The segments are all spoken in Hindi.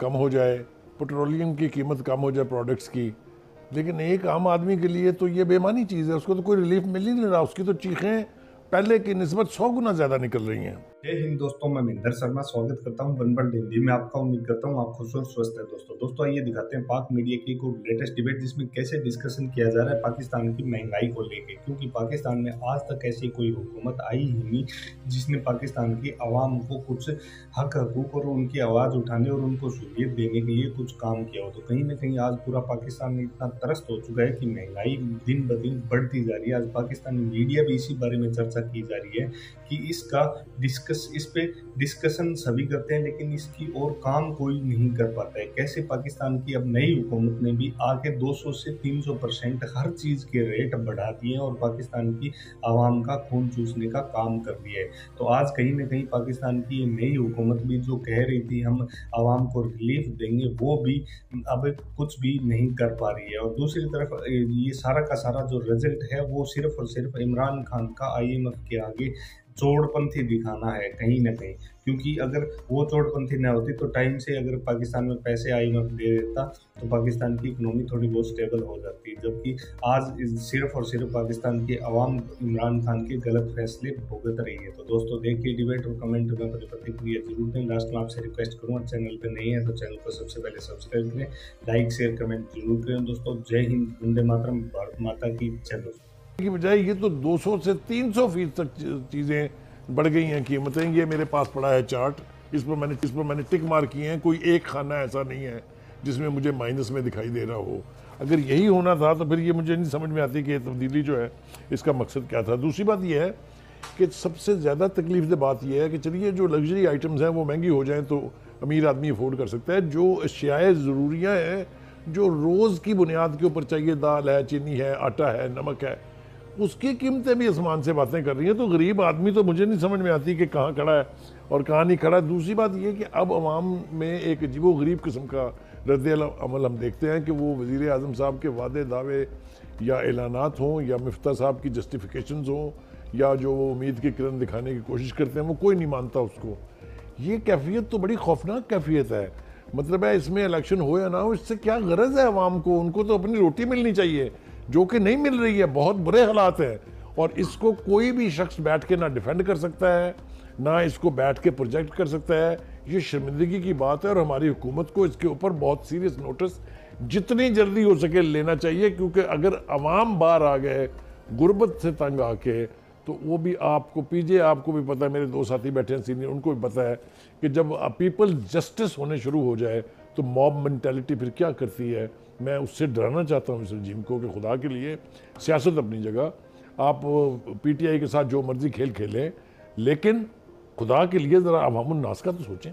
कम हो जाए पेट्रोलियम की कीमत कम हो जाए प्रोडक्ट्स की। लेकिन एक आम आदमी के लिए तो ये बेमानी चीज़ है, उसको तो कोई रिलीफ मिल ही नहीं रहा, उसकी तो चीखें पहले की नस्बत सौ गुना ज़्यादा निकल रही हैं। जय हिंद दोस्तों, मैं महेंद्र शर्मा स्वागत करता हूँ वन वर्ल्ड हिंदी में। आपका उम्मीद करता हूँ आप खुश और स्वस्थ है दोस्तों। दोस्तों, आइए दिखाते हैं पाक मीडिया की को लेटेस्ट डिबेट जिसमें कैसे डिस्कशन किया जा रहा है पाकिस्तान की महँगाई को लेकर क्योंकि पाकिस्तान में आज तक ऐसी कोई हुकूमत आई ही नहीं, जिसने पाकिस्तान की आवाम को कुछ हक, हकूक और उनकी आवाज़ उठाने और उनको सहूलियत देने के लिए कुछ काम किया हो। तो कहीं ना कहीं आज पूरा पाकिस्तान इतना त्रस्त हो चुका है कि महँगाई दिन ब दिन बढ़ती जा रही है। आज पाकिस्तानी मीडिया भी इसी बारे में चर्चा की जा रही है कि इसका डिस्कस इस पे डिस्कशन सभी करते हैं, लेकिन इसकी और काम कोई नहीं कर पाता है। कैसे पाकिस्तान की अब नई हुकूमत ने भी आके 200 से 300 परसेंट हर चीज़ के रेट बढ़ा दिए हैं और पाकिस्तान की आवाम का खून चूसने का काम कर दिया है। तो आज कहीं ना कहीं पाकिस्तान की नई हुकूमत भी जो कह रही थी हम आवाम को रिलीफ देंगे, वो भी अब कुछ भी नहीं कर पा रही है। और दूसरी तरफ़ ये सारा का सारा जो रिज़ल्ट है, वो सिर्फ़ और सिर्फ़ इमरान खान का आईएमएफ के आगे चोड़पंथी दिखाना है कहीं ना कहीं। क्योंकि अगर वो चोड़पंथी न होती तो टाइम से अगर पाकिस्तान में पैसे आई मत दे देता तो पाकिस्तान की इकोनॉमी थोड़ी बहुत स्टेबल हो जाती। जबकि आज सिर्फ़ और सिर्फ़ पाकिस्तान की आवाम इमरान खान के गलत फैसले भुगत रही है। तो दोस्तों, देखिए डिबेट और कमेंट में अपनी प्रतिक्रिया ज़रूर दें। लास्ट में आपसे रिक्वेस्ट करूँ चैनल पर नहीं है तो चैनल को सबसे पहले सब्सक्राइब करें। लाइक शेयर कमेंट ज़रूर करें दोस्तों। जय हिंद, वंदे मातरम, भारत माता की। जय दोस्तों की बजाय ये तो 200 से 300 फ़ीसद तक चीज़ें बढ़ गई हैं, कीमतें। ये मेरे पास पड़ा है चार्ट। इस पर मैंने, इस पर मैंने टिक मार किए हैं। कोई एक खाना ऐसा नहीं है जिसमें मुझे माइनस में दिखाई दे रहा हो। अगर यही होना था तो फिर ये मुझे नहीं समझ में आती कि ये तब्दीली जो है, इसका मकसद क्या था। दूसरी बात यह है कि सबसे ज़्यादा तकलीफ़ दे बात यह है कि चलिए, जो लग्जरी आइटम्स हैं वो महँगी हो जाएँ तो अमीर आदमी अफोर्ड कर सकता है। जो अशियाए ज़रूरियाँ हैं, जो रोज़ की बुनियाद के ऊपर चाहिए दाल है, चीनी है, आटा है, नमक है उसकी कीमतें भी आसमान से बातें कर रही हैं। तो गरीब आदमी तो मुझे नहीं समझ में आती कि कहाँ खड़ा है और कहाँ नहीं खड़ा है। दूसरी बात ये कि अब आवाम में एक अजीबो गरीब किस्म का रद्द अमल हम देखते हैं कि वो वज़ी अजम साहब के वादे, दावे या ऐलानात हों या मफ्ता साहब की जस्टिफिकेशन हों या जो वो उम्मीद की किरण दिखाने की कोशिश करते हैं, वो कोई नहीं मानता उसको। ये कैफियत तो बड़ी खौफनाक कैफियत है। मतलब है इसमें इलेक्शन हो या ना हो, इससे क्या गरज है आवाम को? उनको तो अपनी रोटी मिलनी चाहिए। जो कि नहीं मिल रही है, बहुत बुरे हालात हैं। और इसको कोई भी शख्स बैठ के ना डिफेंड कर सकता है, ना इसको बैठ के प्रोजेक्ट कर सकता है। ये शर्मिंदगी की बात है और हमारी हुकूमत को इसके ऊपर बहुत सीरियस नोटिस जितनी जल्दी हो सके लेना चाहिए, क्योंकि अगर आवाम बाहर आ गए, गुर्बत से तंग आके तो वो भी आपको, पीजे आपको भी पता है, मेरे दो साथी बैठे हैं सीनियर उनको भी पता है कि जब पीपल जस्टिस होने शुरू हो जाए तो मॉब मैंटेलिटी फिर क्या करती है? मैं उससे डराना चाहता हूँ इस रजीम को कि खुदा के लिए सियासत अपनी जगह आप पीटीआई के साथ जो मर्ज़ी खेल खेलें लेकिन खुदा के लिए ज़रा अवामनास का तो सोचें।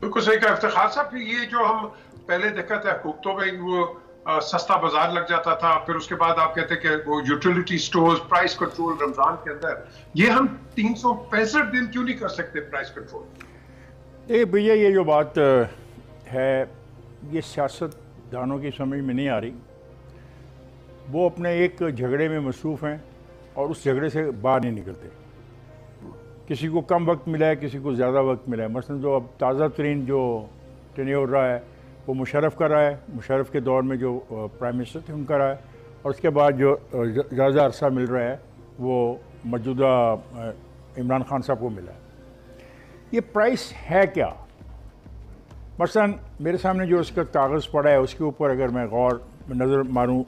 बिल्कुल सही कहा इफ्तार साहब ये जो हम पहले देखा था हुकूमतों में वो आ, सस्ता बाज़ार लग जाता था फिर उसके बाद आप कहते कि वो utility stores price control Ramzan के अंदर ये हम तीन सौ पैंसठ दिन क्यों नहीं कर सकते प्राइस कंट्रोल ए भैया ये जो बात है ये सियासत दानों की समझ में नहीं आ रही। वो अपने एक झगड़े में मसरूफ़ हैं और उस झगड़े से बाहर नहीं निकलते। किसी को कम वक्त मिला है, किसी को ज़्यादा वक्त मिला है। मसलन जो अब ताज़ा तरीन जो टेन्योर रहा है, वो मुशरफ का रहा है। मुशरफ के दौर में जो प्राइम मिनिस्टर थे, उनका रहा है। और उसके बाद जो ज़्यादा अरसा मिल रहा है, वो मौजूदा इमरान खान साहब को मिला है। ये प्राइस है क्या? मसलन मेरे सामने जो उसका कागज़ पड़ा है, उसके ऊपर अगर मैं गौर, नज़र मारूँ।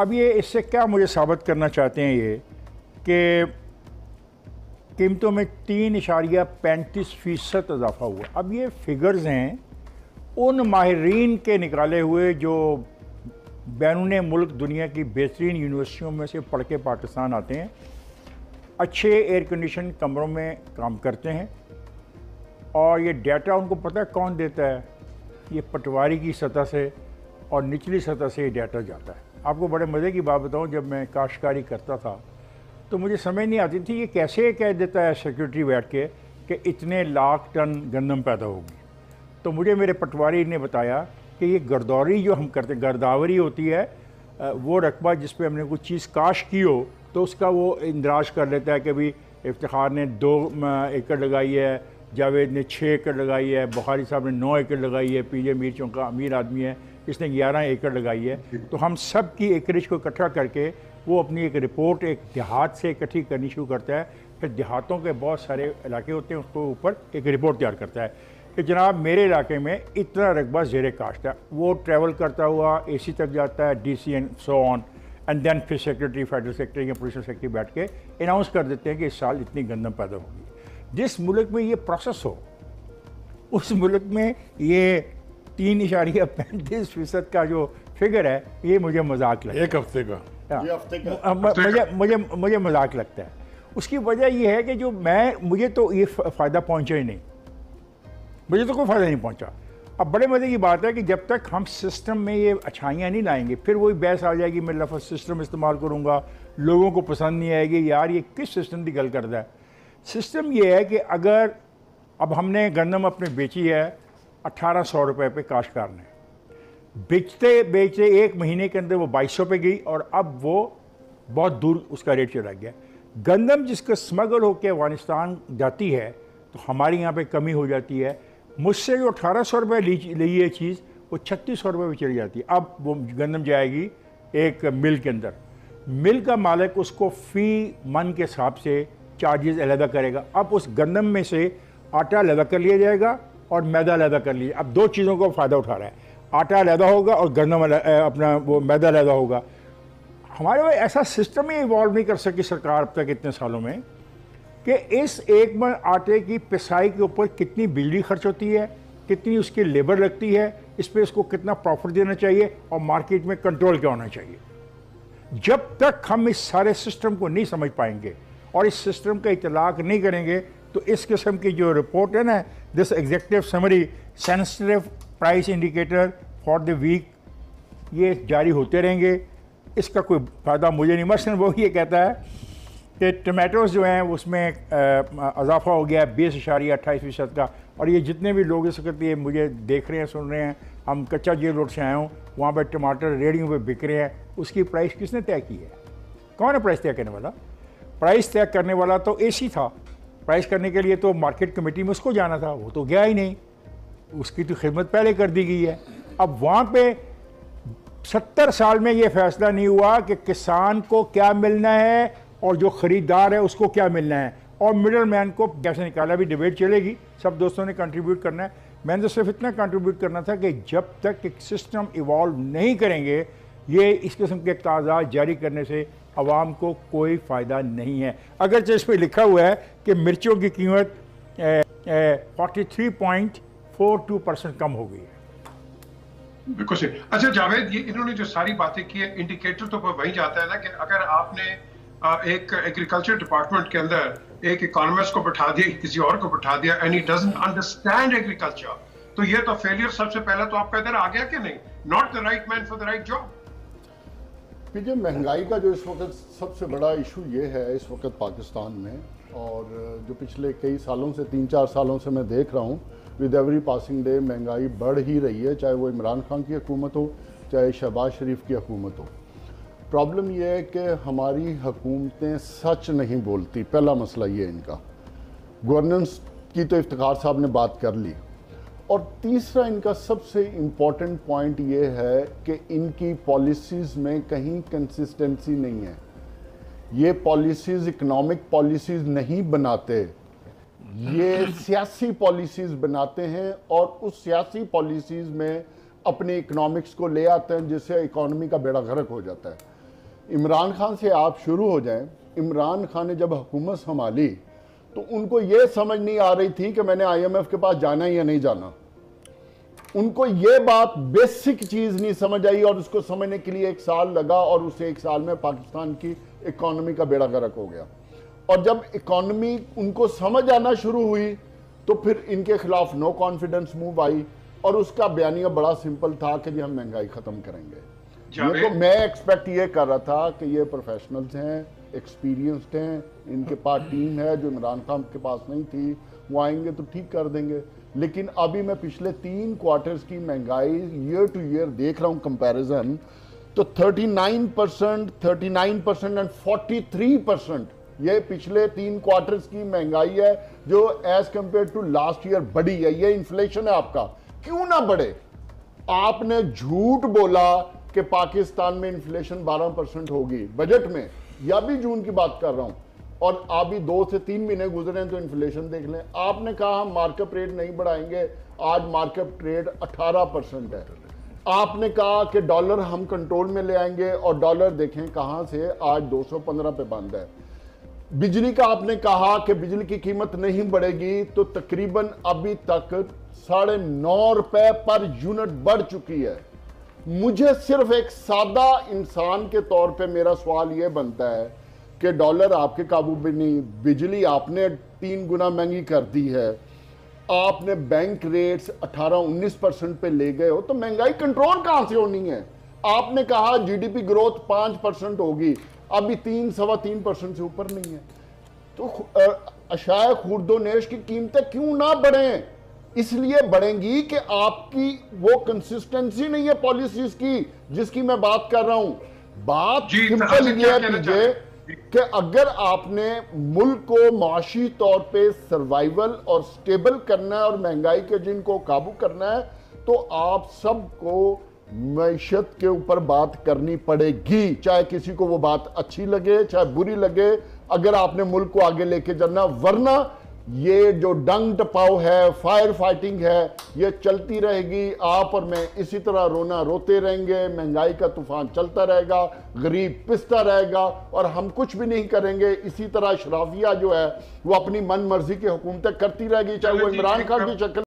अब ये, इससे क्या मुझे साबित करना चाहते हैं ये, कि कीमतों में तीन इशारिया पैंतीस फ़ीसद इजाफा हुआ। अब ये फिगर्स हैं, उन माहरीन के निकाले हुए जो बैरून मुल्क दुनिया की बेहतरीन यूनिवर्सिटियों में से पढ़ के पाकिस्तान आते हैं, अच्छे एयर कंडीशन कमरों में काम करते हैं। और ये डाटा उनको पता है कौन देता है? ये पटवारी की सतह से और निचली सतह से ये डाटा जाता है। आपको बड़े मज़े की बात बताऊँ, जब मैं काश्तकारी करता था तो मुझे समझ नहीं आती थी ये कैसे कह देता है सेक्रेटरी बैठ के कि इतने लाख टन गंदम पैदा होगी तो मुझे मेरे पटवारी ने बताया कि ये गर्दौरी जो हम करते गर्दावरी होती है वो रकबा जिस पर हमने कुछ चीज़ काश की हो तो उसका वो इंदराज कर लेता है कि भाई इफ्तार ने दो एकड़ लगाई है जावेद ने छः एकड़ लगाई है, बुखारी साहब ने नौ एकड़ लगाई है पीजे मीर चौंका अमीर आदमी है, इसने ग्यारह एकड़ लगाई है। तो हम सब की एकरेज को इकट्ठा करके वो अपनी एक रिपोर्ट, एक देहात से इकट्ठी करनी शुरू करता है। फिर देहातों के बहुत सारे इलाके होते हैं, उसको ऊपर एक रिपोर्ट तैयार करता है। कि जनाब, मेरे इलाके में इतना रकबा जेर काश्त है। वो ट्रैवल करता हुआ एसी तक जाता है D C and so on. And then फिर सेक्रेटरी फेडरल सेक्रेटरी या प्रोविंशल सेक्रेटरी बैठ के अनाउंस कर देते हैं कि इस साल इतनी गंदम पैदा होगी। जिस मुल्क में ये प्रोसेस हो उस मुल्क में ये तीन इशारिया पैंतीस फ़ीसद का जो फिगर है ये मुझे मज़ाक लगता है। एक हफ़्ते का। हाँ। ये हफ़्ते का। मुझे मुझे मुझे मज़ाक लगता है। उसकी वजह ये है कि जो मैं मुझे तो ये फ़ायदा पहुँचा ही नहीं। मुझे तो कोई फ़ायदा नहीं पहुँचा। अब बड़े मज़े की बात है कि जब तक हम सिस्टम में ये अच्छाइयाँ नहीं लाएँगे फिर वही बहस आ जाएगी मैं लफज सिस्टम इस्तेमाल करूँगा लोगों को पसंद नहीं आएगी यार ये किस सिस्टम की गल करता है? सिस्टम ये है कि अगर अब हमने गंदम अपने बेची है अट्ठारह सौ रुपये पे काश्तकार ने। बेचते बेचते एक महीने के अंदर वो बाईस सौ पे गई और अब वो बहुत दूर उसका रेट चला गया। गंदम जिसका स्मगल होकर अफ़गानिस्तान जाती है तो हमारे यहाँ पे कमी हो जाती है। मुझसे जो अठारह सौ रुपये ली है चीज़, वो छत्तीस सौ रुपये में चली जाती है। अब वो गंदम जाएगी एक मिल के अंदर। मिल का मालिक उसको फ़ी मन के हिसाब से चार्जेस अलहदा करेगा। अब उस गंदम में से आटा अलहदा कर लिया जाएगा और मैदा अलहदा कर लिया। अब दो चीज़ों का फ़ायदा उठा रहा है। आटा अलहदा होगा और गंदम अपना वो मैदा अलहदा होगा। हमारे वो ऐसा सिस्टम ही इवॉल्व नहीं कर सकी सरकार अब तक इतने सालों में कि इस एक मन आटे की पिसाई के ऊपर कितनी बिजली खर्च होती है, कितनी उसकी लेबर लगती है, इस पर इसको कितना प्रॉफिट देना चाहिए और मार्केट में कंट्रोल क्या होना चाहिए। जब तक हम इस सारे सिस्टम को नहीं समझ पाएँगे और इस सिस्टम का इतलाक नहीं करेंगे तो इस किस्म की जो रिपोर्ट है ना this executive summary sensitive price indicator for the week ये जारी होते रहेंगे। इसका कोई फ़ायदा मुझे नहीं मसलन वो ये कहता है कि टमाटोज़ जो हैं, उसमें इजाफा हो गया है, बीस इशारिया अट्ठाईस फ़ीसद का। और ये जितने भी लोग इस वक्त ये मुझे देख रहे हैं, सुन रहे हैं, हम कच्चा जेल रोड से आए हूँ, वहाँ पर टमाटर रेडियो पे बिक रहे हैं, उसकी प्राइस किसने तय की है? कौन है प्राइस तय करने वाला? प्राइस तय करने वाला तो एसी था। प्राइस करने के लिए तो मार्केट कमेटी में उसको जाना था, वो तो गया ही नहीं। उसकी तो खिदमत पहले कर दी गई है। अब वहाँ पे सत्तर साल में ये फैसला नहीं हुआ कि किसान को क्या मिलना है और जो ख़रीदार है उसको क्या मिलना है। और मिडल मैन को कैसे निकाला भी डिबेट चलेगी। सब दोस्तों ने कंट्रीब्यूट करना है। मैंने तो सिर्फ़ इतना कंट्रीब्यूट करना था कि जब तक एक सिस्टम इवॉल्व नहीं करेंगे, ये इस किस्म के कागजात जारी करने से आवाम को कोई फ़ायदा नहीं है। अगर इस पर लिखा हुआ है कि मिर्चों की कीमत forty three point four two percent कम हो गई है। बिल्कुल सही। अच्छा जावेद, ये इन्होंने जो सारी बातें की है इंडिकेटर तो वही जाता है ना कि अगर आपने एक एग्रीकल्चर डिपार्टमेंट के अंदर एक इकोनॉमिस्ट को बैठा दिया, किसी और को बैठा दिया एंड ही अंडरस्टैंड एग्रीकल्चर तो ये तो फेलियर सबसे पहले तो आपका इधर आ गया कि नहीं? Not the right man for the right job देखिए महँगाई का जो इस वक्त सबसे बड़ा इशू ये है इस वक्त पाकिस्तान में और जो पिछले कई सालों से, तीन चार सालों से मैं देख रहा हूँ विद एवरी पासिंग डे महँगाई बढ़ ही रही है, चाहे वो इमरान खान की हुकूमत हो, चाहे शहबाज शरीफ की हुकूमत हो। प्रॉब्लम यह है कि हमारी हुकूमतें सच नहीं बोलती। पहला मसला ये इनका। गवर्नेंस की तो इफ्तार साहब ने बात कर ली। और तीसरा इनका सबसे इंपॉर्टेंट पॉइंट ये है कि इनकी पॉलिसीज़ में कहीं कंसिस्टेंसी नहीं है। ये पॉलिसीज़ इकोनॉमिक पॉलिसीज़ नहीं बनाते। ये सियासी पॉलिसीज़ बनाते हैं और उस सियासी पॉलिसीज़ में अपने इकोनॉमिक्स को ले आते हैं, जिससे इकोनॉमी का बेड़ा गर्क हो जाता है। इमरान खान से आप शुरू हो जाएँ। इमरान खान ने जब हुकूमत संभाली तो उनको ये समझ नहीं आ रही थी कि मैंने आईएमएफ के पास जाना है या नहीं जाना। उनको ये बात बेसिक चीज़ नहीं समझ आई और उसको समझने के लिए एक साल लगा और उस एक साल में पाकिस्तान की इकोनॉमी का बेड़ा गर्क हो गया। और जब इकोनॉमी उनको समझ आना शुरू हुई तो फिर इनके खिलाफ नो कॉन्फिडेंस मूव आई और उसका बयानिया बड़ा सिंपल था कि जी हम महँगाई खत्म करेंगे। ये तो मैं एक्सपेक्ट ये कर रहा था कि ये प्रोफेशनल्स हैं एक्सपीरियंस्ड हैं, इनके पास टीम है जो इमरान खान के पास नहीं थी, वो आएँगे तो ठीक कर देंगे। लेकिन अभी मैं पिछले तीन क्वार्टर्स की महँगाई ईयर टू ईयर देख रहा हूँ कंपैरिजन तो 39 percent thirty percent and 43 percent ये पिछले तीन क्वार्टर्स की महँगाई है, जो as compare to last year बढ़ी है। ये इन्फ्लेशन है आपका। क्यों ना बढ़े? आपने झूठ बोला कि पाकिस्तान में इन्फ्लेशन 12 परसेंट होगी। बजट में या भी जून की बात कर रहा हूँ, और अभी दो से तीन महीने गुजरे हैं तो इन्फ्लेशन देख लें। आपने कहा हम मार्केट रेट नहीं बढ़ाएँगे, आज मार्केट रेट 18 परसेंट है। आपने कहा कि डॉलर हम कंट्रोल में ले आएँगे, और डॉलर देखें कहाँ से आज 215 पे बंद है। बिजली का आपने कहा कि बिजली की कीमत नहीं बढ़ेगी तो तकरीबन अभी तक साढ़े नौ रुपए पर यूनिट बढ़ चुकी है। मुझे सिर्फ़ एक सादा इंसान के तौर पे मेरा सवाल यह बनता है कि डॉलर आपके काबू में नहीं, बिजली आपने तीन गुना महँगी कर दी है। आपने बैंक रेट्स 18-19 परसेंट पे ले गए हो तो महँगाई कंट्रोल कहाँ से होनी है? आपने कहा जीडीपी ग्रोथ पाँच परसेंट होगी, अभी तीन, सवा तीन परसेंट से ऊपर नहीं है। तो अशाय खुर्दोनेश की कीमतें क्यों ना बढ़े? इसलिए बढ़ेंगी कि आपकी वो कंसिस्टेंसी नहीं है पॉलिसीज़ की जिसकी मैं बात कर रहा हूँ। बात सिंपल ये है कि अगर आपने मुल्क को माशी तौर पे सर्वाइवल और स्टेबल करना है और महँगाई के जिनको काबू करना है तो आप सबको मीशत के ऊपर बात करनी पड़ेगी। चाहे किसी को वो बात अच्छी लगे चाहे बुरी लगे अगर आपने मुल्क को आगे लेके जाना वरना ये जो डंग टपाव है फायर फाइटिंग है ये चलती रहेगी आप और मैं इसी तरह रोना रोते रहेंगे महँगाई का तूफ़ान चलता रहेगा गरीब पिसता रहेगा और हम कुछ भी नहीं करेंगे इसी तरह शराफिया जो है वो अपनी मन मर्ज़ी की हुकूमतें करती रहेगी चाहे वो इमरान खान की शक्ल